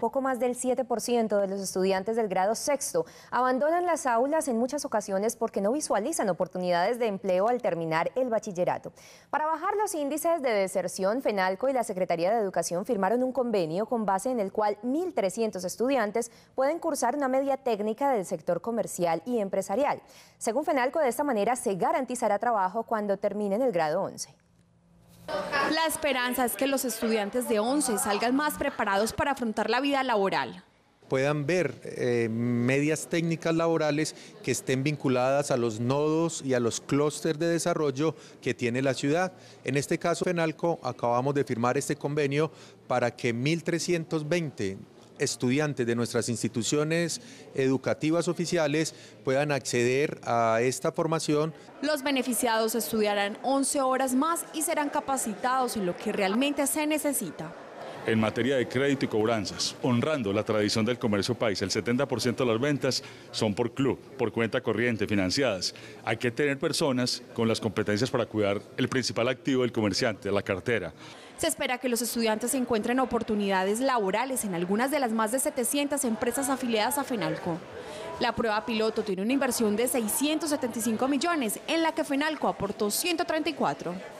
poco más del 7% de los estudiantes del grado sexto abandonan las aulas en muchas ocasiones porque no visualizan oportunidades de empleo al terminar el bachillerato. Para bajar los índices de deserción, FENALCO y la Secretaría de Educación firmaron un convenio con base en el cual 1.300 estudiantes pueden cursar una media técnica del sector comercial y empresarial. Según FENALCO, de esta manera se garantizará trabajo cuando terminen el grado 11. La esperanza es que los estudiantes de 11 salgan más preparados para afrontar la vida laboral puedan ver eh, medias técnicas laborales que estén vinculadas a los nodos y a los clústeres de desarrollo que tiene la ciudad. En este caso, FENALCO, acabamos de firmar este convenio para que 1.320 estudiantes de nuestras instituciones educativas oficiales puedan acceder a esta formación. Los beneficiados estudiarán 11 horas más y serán capacitados en lo que realmente se necesita en materia de crédito y cobranzas, honrando la tradición del comercio país. El 70% de las ventas son por club, por cuenta corriente, financiadas. Hay que tener personas con las competencias para cuidar el principal activo del comerciante, la cartera. Se espera que los estudiantes encuentren oportunidades laborales en algunas de las más de 700 empresas afiliadas a FENALCO. La prueba piloto tiene una inversión de 675 millones, en la que FENALCO aportó 134.